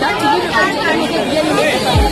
咱直接就三十天后就直